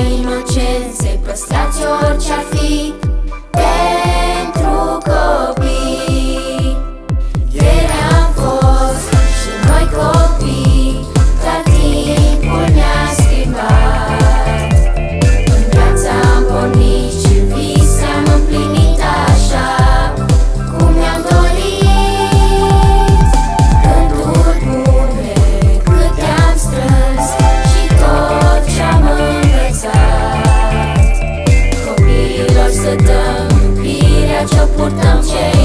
mai inocențe Păstrați orice-ar fi. change.